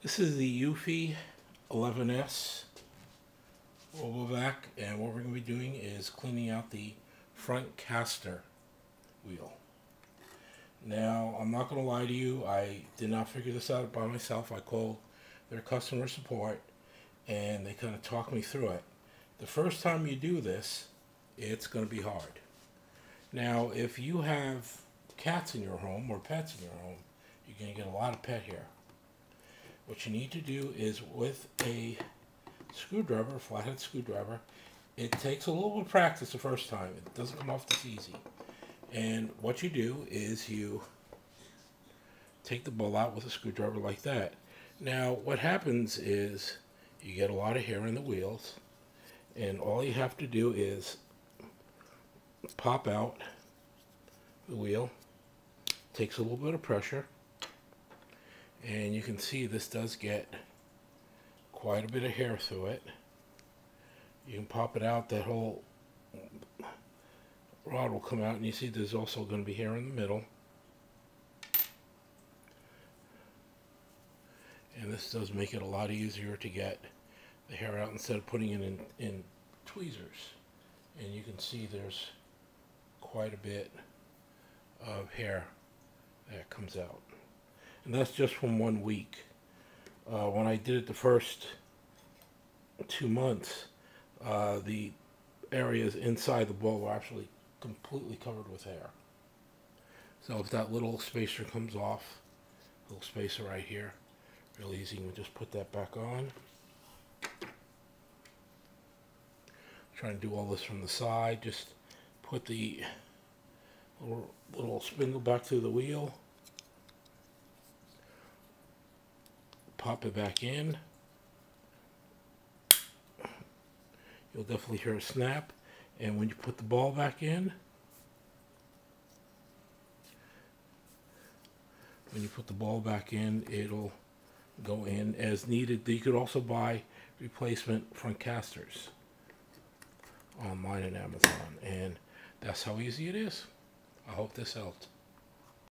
This is the Eufy 11S Robovac and what we're going to be doing is cleaning out the front caster wheel. Now, I'm not going to lie to you, I did not figure this out by myself. I called their customer support and they kind of talked me through it. The first time you do this, it's going to be hard. Now, if you have cats in your home or pets in your home, you're going to get a lot of pet hair. What you need to do is with a screwdriver, flathead screwdriver, it takes a little bit of practice the first time. It doesn't come off this easy. And what you do is you take the bowl out with a screwdriver like that. Now, what happens is you get a lot of hair in the wheels, and all you have to do is pop out the wheel. Takes a little bit of pressure, and you can see this does get quite a bit of hair through it. You can pop it out, that whole rod will come out and you see there's also going to be hair in the middle. And this does make it a lot easier to get the hair out instead of putting it in, in tweezers. And you can see there's quite a bit of hair that comes out. And that's just from one week. Uh, when I did it the first two months, uh, the areas inside the bowl were actually completely covered with hair. So if that little spacer comes off, little spacer right here, real easy, you can just put that back on. Trying to do all this from the side, just put the little, little spindle back through the wheel. Pop it back in. You'll definitely hear a snap. And when you put the ball back in, when you put the ball back in, it'll go in as needed. You could also buy replacement front casters online at Amazon. And that's how easy it is. I hope this helped.